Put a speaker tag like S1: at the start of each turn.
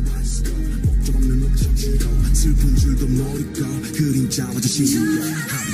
S1: 목적 없는 옥적지도 슬픈 줄도 모르고 그림자와 저 신기해